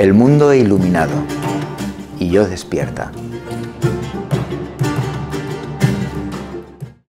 El mundo iluminado y yo despierta.